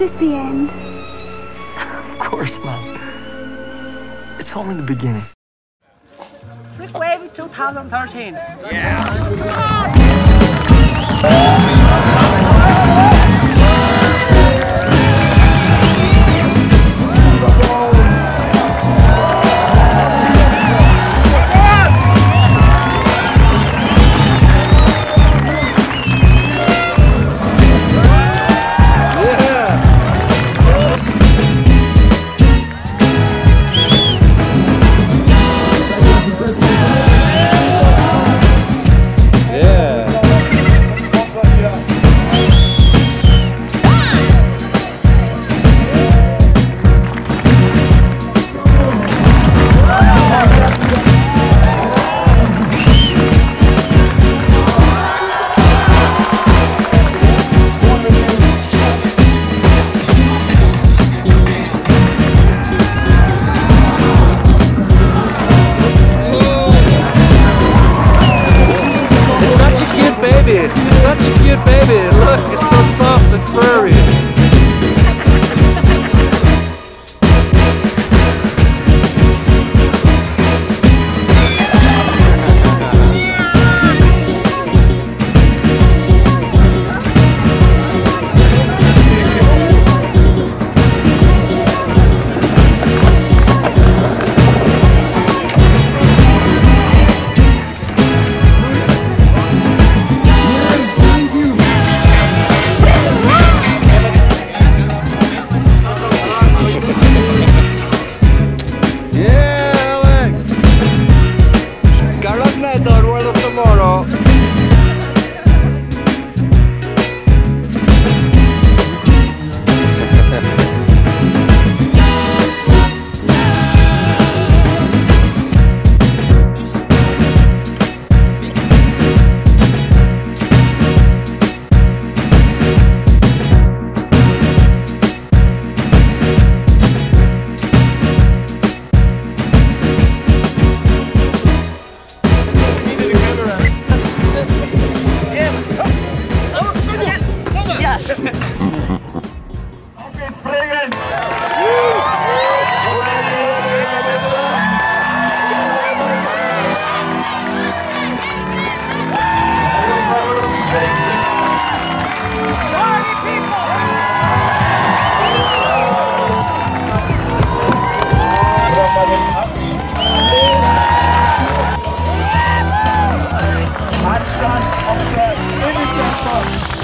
this the end? Of course not. It's only the beginning. Freakwave 2013. It's such a cute baby. Look, it's so soft and furry. Thank